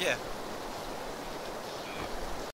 Yeah.